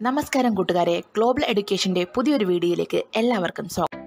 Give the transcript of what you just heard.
നമസ്കാരം കൂട്ടുകാരെ ഗ്ലോബൽ എഡ്യൂക്കേഷന്റെ പുതിയൊരു വീഡിയോയിലേക്ക് എല്ലാവർക്കും സ്വാഗതം.